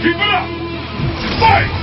明备了，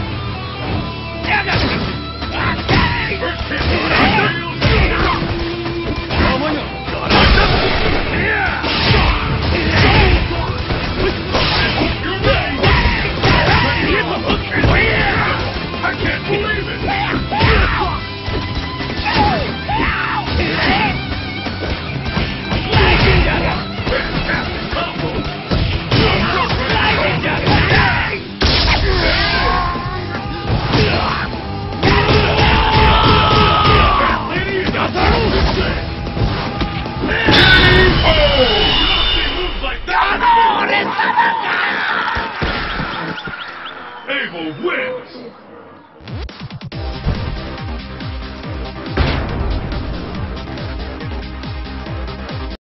Marvel wins!